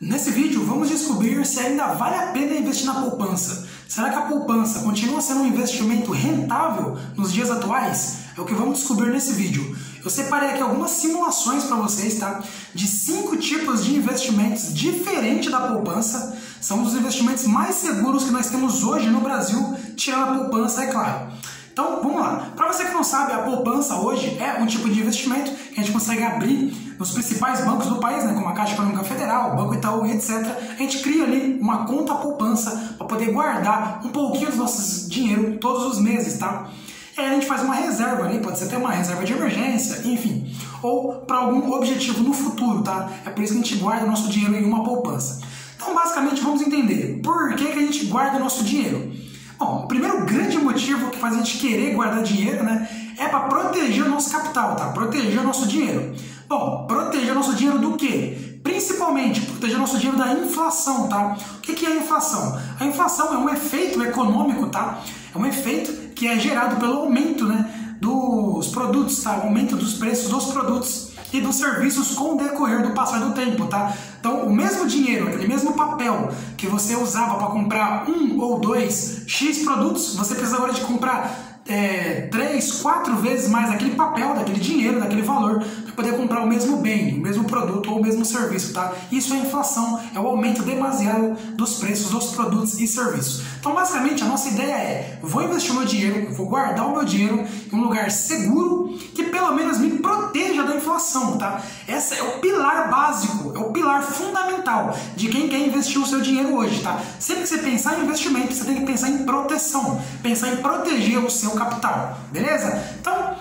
Nesse vídeo vamos descobrir se ainda vale a pena investir na poupança. Será que a poupança continua sendo um investimento rentável nos dias atuais? É o que vamos descobrir nesse vídeo. Eu separei aqui algumas simulações para vocês, tá? De cinco tipos de investimentos diferentes da poupança. São um dos investimentos mais seguros que nós temos hoje no Brasil, tirando a poupança, é claro. Então, vamos lá. Para você que não sabe, a poupança hoje é um tipo de investimento que a gente consegue abrir nos principais bancos do país, né, como a Caixa Econômica Federal, o Banco Itaú etc. A gente cria ali uma conta poupança para poder guardar um pouquinho do nosso dinheiro todos os meses, tá? E aí a gente faz uma reserva ali, pode ser até uma reserva de emergência, enfim, ou para algum objetivo no futuro, tá? É por isso que a gente guarda nosso dinheiro em uma poupança. Então, basicamente, vamos entender por que, que a gente guarda nosso dinheiro. Bom, o primeiro grande motivo que faz a gente querer guardar dinheiro, né, é para proteger o nosso capital, tá? Proteger o nosso dinheiro. Bom, proteger o nosso dinheiro do quê? Principalmente proteger o nosso dinheiro da inflação, tá? O que é a inflação? A inflação é um efeito econômico, tá? É um efeito que é gerado pelo aumento, né, dos produtos, tá? O aumento dos preços dos produtos e dos serviços com o decorrer do passar do tempo, tá? Então, o mesmo dinheiro, aquele mesmo papel que você usava para comprar um ou dois X produtos, você precisa agora de comprar é, três, quatro vezes mais aquele papel, daquele dinheiro, daquele valor, poder comprar o mesmo bem, o mesmo produto ou o mesmo serviço, tá? Isso é inflação, é o aumento demasiado dos preços dos produtos e serviços. Então, basicamente, a nossa ideia é: vou investir o meu dinheiro, vou guardar o meu dinheiro em um lugar seguro que pelo menos me proteja da inflação, tá? Esse é o pilar básico, é o pilar fundamental de quem quer investir o seu dinheiro hoje, tá? Sempre que você pensar em investimento, você tem que pensar em proteção, pensar em proteger o seu capital, beleza? Então,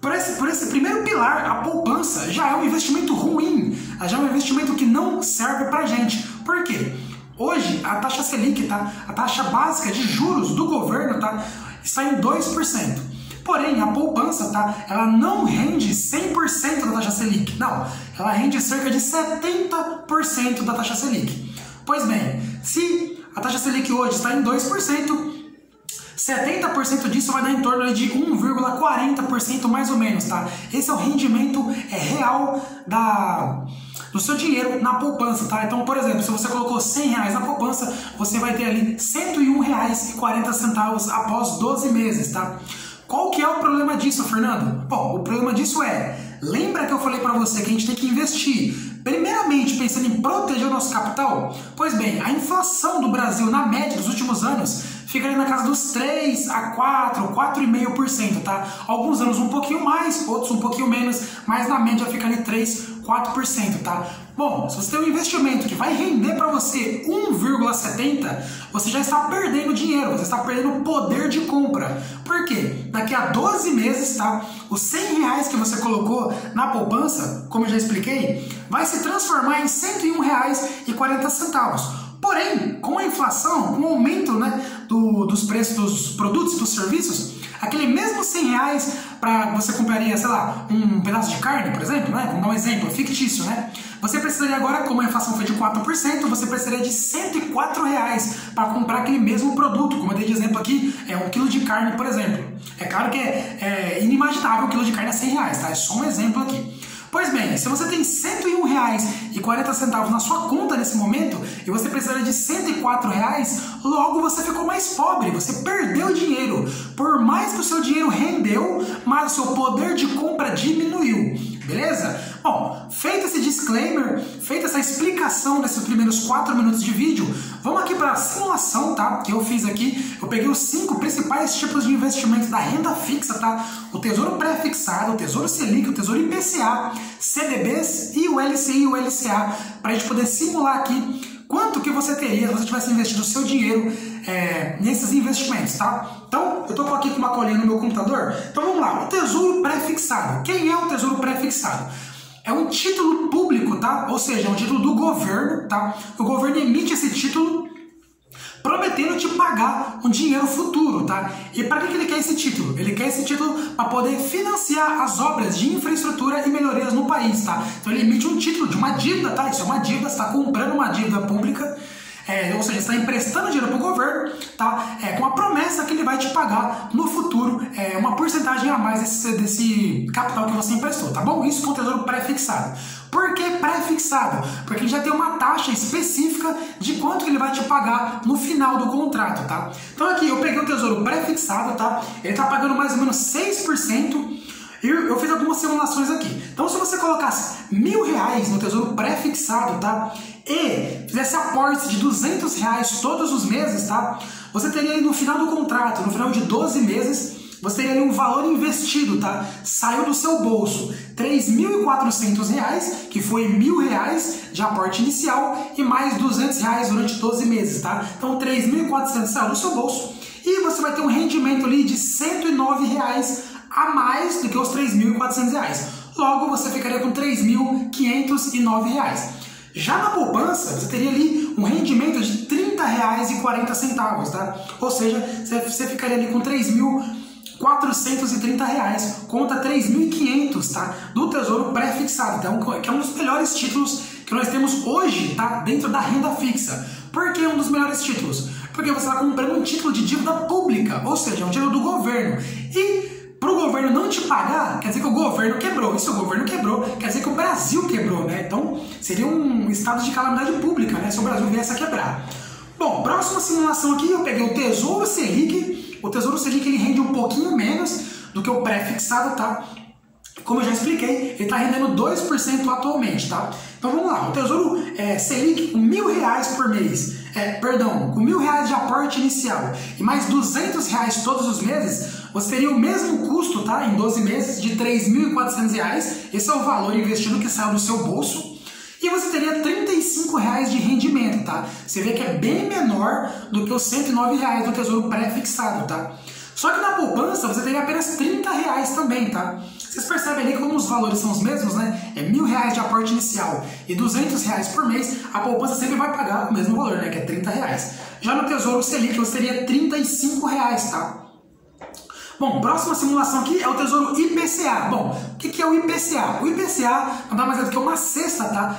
por esse, por esse primeiro pilar, a poupança já é um investimento ruim, já é um investimento que não serve pra gente. Por quê? Hoje, a taxa Selic, tá? a taxa básica de juros do governo tá? está em 2%. Porém, a poupança, tá? Ela não rende 100% da taxa Selic. Não, ela rende cerca de 70% da taxa Selic. Pois bem, se a taxa Selic hoje está em 2%, 70% disso vai dar em torno de 1,40% mais ou menos, tá? Esse é o rendimento é, real da, do seu dinheiro na poupança, tá? Então, por exemplo, se você colocou 100 reais na poupança, você vai ter ali 101 reais e 40 centavos após 12 meses, tá? Qual que é o problema disso, Fernando? Bom, o problema disso é, lembra que eu falei para você que a gente tem que investir primeiramente pensando em proteger o nosso capital? Pois bem, a inflação do Brasil na média dos últimos anos fica ali na casa dos 3 a 4, 4,5%, tá? Alguns anos um pouquinho mais, outros um pouquinho menos, mas na média fica ali 3, 4%, tá? Bom, se você tem um investimento que vai render para você 1,70, você já está perdendo dinheiro, você está perdendo poder de compra. Por quê? Daqui a 12 meses, tá? Os 100 reais que você colocou na poupança, como eu já expliquei, vai se transformar em 101 reais e 40 centavos. Porém, com a inflação, com o aumento né, do, dos preços dos produtos e dos serviços, aquele mesmo 100 reais para você compraria, sei lá, um pedaço de carne, por exemplo, né? Vamos dar um exemplo fictício, né? Você precisaria agora, como a inflação foi de 4%, você precisaria de 104 reais para comprar aquele mesmo produto. Como eu dei de exemplo aqui, é um quilo de carne, por exemplo. É claro que é, é inimaginável um quilo de carne a 100 reais, tá? É só um exemplo aqui. Pois bem, se você tem R$ 101,40 na sua conta nesse momento e você precisaria de 104 reais, logo você ficou mais pobre, você perdeu dinheiro. Por mais que o seu dinheiro rendeu, mas o seu poder de compra diminuiu. Beleza? Bom, feito esse disclaimer, feita essa explicação desses primeiros 4 minutos de vídeo, vamos aqui para a simulação, tá? Que eu fiz aqui. Eu peguei os cinco principais tipos de investimentos da renda fixa, tá? O Tesouro Pré-Fixado, o Tesouro Selic, o Tesouro IPCA, CDBs e o LCI e o LCA, para a gente poder simular aqui quanto que você teria se você tivesse investido o seu dinheiro é, nesses investimentos, tá? Então, eu estou aqui com uma colinha no meu computador. Então vamos lá, o tesouro pré-fixado. Quem é o tesouro pré-fixado? É um título público, tá? Ou seja, é um título do governo, tá? O governo emite esse título prometendo te pagar um dinheiro futuro, tá? E para que ele quer esse título? Ele quer esse título para poder financiar as obras de infraestrutura e melhorias no país, tá? Então ele emite um título de uma dívida, tá? Isso é uma dívida, está comprando uma dívida pública é, ou seja, está emprestando dinheiro para o governo, tá? É, com a promessa que ele vai te pagar no futuro é, uma porcentagem a mais desse, desse capital que você emprestou, tá bom? Isso com o tesouro pré-fixado. Por que pré-fixado? Porque já tem uma taxa específica de quanto ele vai te pagar no final do contrato, tá? Então aqui eu peguei o tesouro pré-fixado, tá? Ele tá pagando mais ou menos 6%. E eu fiz algumas simulações aqui. Então, se você colocasse mil reais no tesouro pré-fixado, tá? E fizesse aportes de 200 reais todos os meses, tá? Você teria no final do contrato, no final de 12 meses, você teria um valor investido, tá? Saiu do seu bolso R$ 3.400, que foi mil reais de aporte inicial e mais 200 reais durante 12 meses, tá? Então 3.400 saiu do seu bolso e você vai ter um rendimento ali de 109 reais a mais do que os 3.400 reais. Logo você ficaria com 3.509 reais. Já na poupança, você teria ali um rendimento de R$ 30,40, tá? Ou seja, você ficaria ali com 3 mil 430 reais conta 3.500, tá? Do Tesouro pré-fixado, então, que é um dos melhores títulos que nós temos hoje, tá? Dentro da renda fixa. Por que um dos melhores títulos? Porque você está comprando um título de dívida pública, ou seja, um título do governo. E governo não te pagar, quer dizer que o governo quebrou. E se o governo quebrou, quer dizer que o Brasil quebrou, né? Então seria um estado de calamidade pública, né? Se o Brasil viesse a quebrar. Bom, próxima simulação aqui, eu peguei o Tesouro Selic o Tesouro Selic ele rende um pouquinho menos do que o pré-fixado, tá? Como eu já expliquei, ele está rendendo 2% atualmente, tá? Então vamos lá, o Tesouro é, Selic com mil reais por mês, é, perdão, com mil reais de aporte inicial e mais 200 reais todos os meses, você teria o mesmo custo, tá? Em 12 meses de 3.400 reais, esse é o valor investido que saiu do seu bolso, e você teria 35 reais de rendimento, tá? Você vê que é bem menor do que os 109 reais do Tesouro pré-fixado, tá? Só que na poupança você teria apenas 30 reais também, tá? Vocês percebem ali como os valores são os mesmos, né? É mil reais de aporte inicial e 200 reais por mês, a poupança sempre vai pagar o mesmo valor, né? Que é 30 reais. Já no Tesouro Selic você teria 35 reais, tá? Bom, próxima simulação aqui é o Tesouro IPCA. Bom, o que é o IPCA? O IPCA nada mais é do que uma cesta, tá?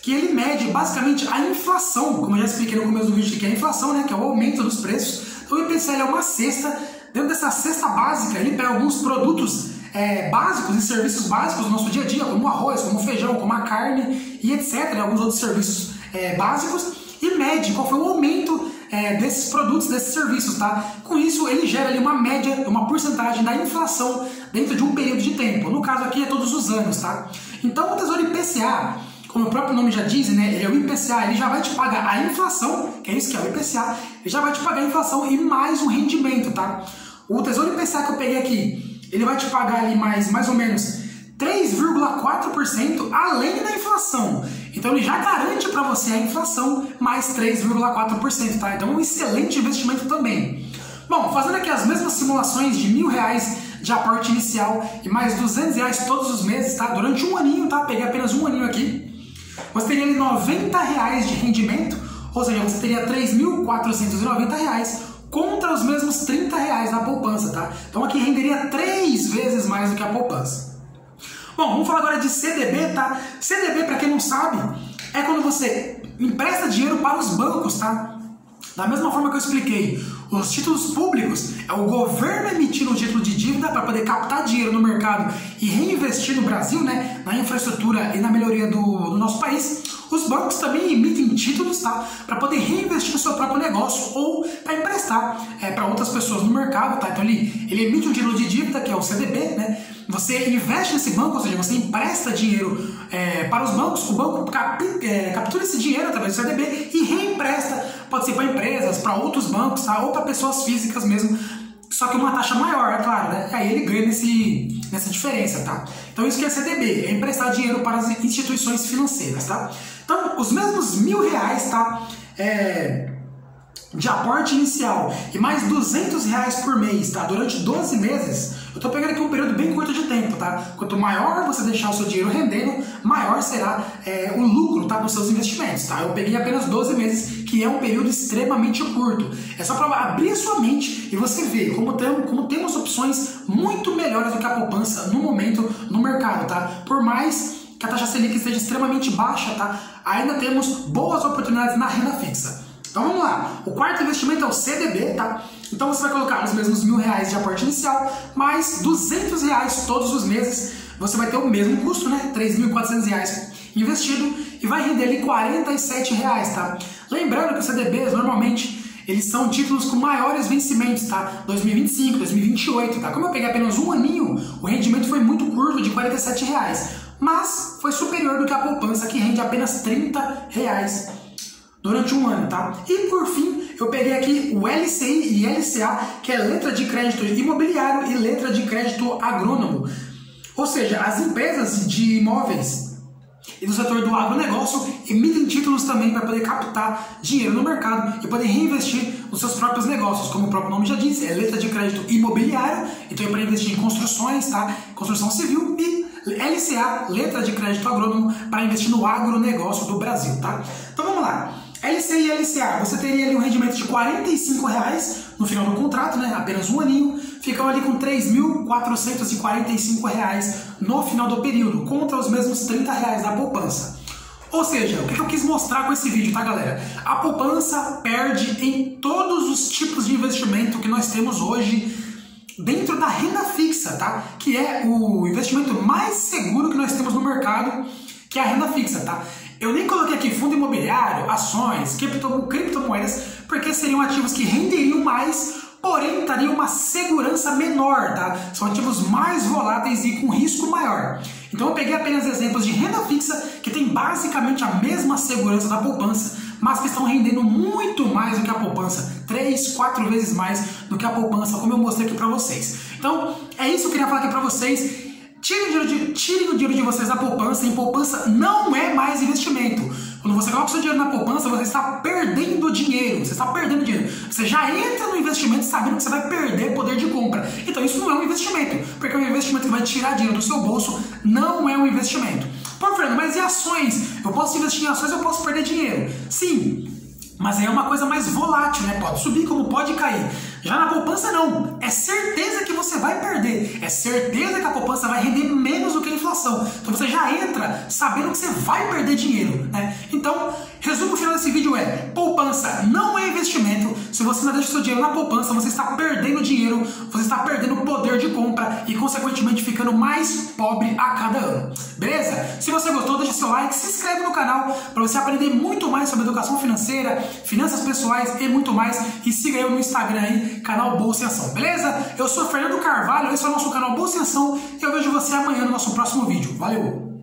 Que ele mede basicamente a inflação, como eu já expliquei no começo do vídeo, que é a inflação, né? Que é o aumento dos preços. Então, o IPCA é uma cesta. Dentro dessa cesta básica, ele pega alguns produtos é, básicos e serviços básicos do nosso dia a dia, como arroz, como feijão, como a carne e etc. Alguns outros serviços é, básicos e mede qual foi o aumento é, desses produtos, desses serviços, tá? Com isso, ele gera ali uma média, uma porcentagem da inflação dentro de um período de tempo. No caso aqui é todos os anos, tá? Então o Tesouro IPCA, como o próprio nome já diz, né? Ele é o IPCA, ele já vai te pagar a inflação, que é isso que é o IPCA, ele já vai te pagar a inflação e mais um rendimento, tá? O Tesouro IPCA que eu peguei aqui, ele vai te pagar ali mais, mais ou menos 3,4% além da inflação. Então ele já garante para você a inflação mais 3,4%, tá? Então é um excelente investimento também. Bom, fazendo aqui as mesmas simulações de mil reais de aporte inicial e mais 200 reais todos os meses, tá? Durante um aninho, tá? Peguei apenas um aninho aqui. Você teria ali 90 reais de rendimento, ou seja, você teria 3.490 reais contra os mesmos 30 reais na poupança, tá? Então aqui renderia três vezes mais do que a poupança. Bom, vamos falar agora de CDB, tá? CDB, para quem não sabe, é quando você empresta dinheiro para os bancos, tá? Da mesma forma que eu expliquei, os títulos públicos é o governo emitindo um título de dívida para poder captar dinheiro no mercado e reinvestir no Brasil, né, na infraestrutura e na melhoria do, do nosso país. Os bancos também emitem títulos tá, para poder reinvestir no seu próprio negócio ou para emprestar é, para outras pessoas no mercado. Tá? Então ele, ele emite um título de dívida, que é o CDB, né, você investe nesse banco, ou seja, você empresta dinheiro é, para os bancos, o banco é, captura esse dinheiro através do CDB e reempresta, pode ser para empresas, para outros bancos, tá? ou para pessoas físicas mesmo, só que uma taxa maior, é claro, né? Aí ele ganha nesse, nessa diferença, tá? Então isso que é CDB, é emprestar dinheiro para as instituições financeiras, tá? Então, os mesmos mil reais, tá? É, de aporte inicial e mais 200 reais por mês, tá? Durante 12 meses, eu tô pegando aqui um período bem curto de tempo, tá? Quanto maior você deixar o seu dinheiro rendendo, maior será é, o lucro, tá? Dos seus investimentos, tá? Eu peguei apenas 12 meses, que é um período extremamente curto. É só para abrir sua mente e você ver como, tem, como temos opções muito melhores do que a poupança no momento no mercado, tá? Por mais que a taxa Selic esteja extremamente baixa, tá? ainda temos boas oportunidades na renda fixa. Então vamos lá. O quarto investimento é o CDB, tá? Então você vai colocar os mesmos mil reais de aporte inicial, mais 200 reais todos os meses. Você vai ter o mesmo custo, né? 3.400 reais investido e vai render ali 47 reais, tá? Lembrando que os CDBs normalmente eles são títulos com maiores vencimentos, tá? 2025, 2028, tá? Como eu peguei apenas um aninho, o rendimento foi muito curto, de 47 reais, mas foi superior do que a poupança que rende apenas 30 reais durante um ano, tá? E por fim, eu peguei aqui o LCI e LCA, que é letra de crédito imobiliário e letra de crédito agrônomo. Ou seja, as empresas de imóveis e do setor do agronegócio emitem títulos também para poder captar dinheiro no mercado e poder reinvestir nos seus próprios negócios. Como o próprio nome já diz, é letra de crédito imobiliário, então é para investir em construções, tá? construção civil e LCA, letra de crédito agrônomo, para investir no agronegócio do Brasil. Tá? Então vamos lá. LCI e LCA, você teria ali um rendimento de R$ reais no final do contrato, né? apenas um aninho, ficam ali com R$ 3.445 no final do período, contra os mesmos R$ reais da poupança. Ou seja, o que eu quis mostrar com esse vídeo, tá galera? A poupança perde em todos os tipos de investimento que nós temos hoje dentro da renda fixa, tá? Que é o investimento mais seguro que nós temos no mercado, que é a renda fixa, tá? Eu nem coloquei aqui fundo imobiliário, ações, cripto, criptomoedas, porque seriam ativos que renderiam mais, porém dariam uma segurança menor, tá? São ativos mais voláteis e com risco maior. Então eu peguei apenas exemplos de renda fixa que tem basicamente a mesma segurança da poupança, mas que estão rendendo muito mais do que a poupança, 3, 4 vezes mais do que a poupança, como eu mostrei aqui para vocês. Então, é isso que eu queria falar aqui para vocês. Tirem o, dinheiro de, tirem o dinheiro de vocês da poupança, e poupança não é mais investimento. Quando você coloca o seu dinheiro na poupança, você está perdendo dinheiro. Você está perdendo dinheiro. Você já entra no investimento sabendo que você vai perder poder de compra. Então isso não é um investimento, porque é um investimento que vai tirar dinheiro do seu bolso, não é um investimento. Pô, Fernando, mas e ações? Eu posso investir em ações, eu posso perder dinheiro. Sim, mas aí é uma coisa mais volátil, né? Pode subir como pode cair. Já na poupança não. É certeza que você vai perder. É certeza que a poupança vai render menos do que a inflação. Então você já entra sabendo que você vai perder dinheiro, né? Então, resumo final desse vídeo é: poupança não é investimento. Se você não deixa seu dinheiro na poupança, você está perdendo dinheiro, você está perdendo poder de compra e consequentemente ficando mais pobre a cada ano. Beleza? Se você gostou, deixa seu like, se inscreve no canal para você aprender muito mais sobre educação financeira, finanças pessoais e muito mais. E siga eu no Instagram aí, canal Bolsa em Ação, beleza? Eu sou Fernando Carvalho, esse é o nosso canal Bolsa em Ação e eu vejo você amanhã no nosso próximo vídeo. Valeu!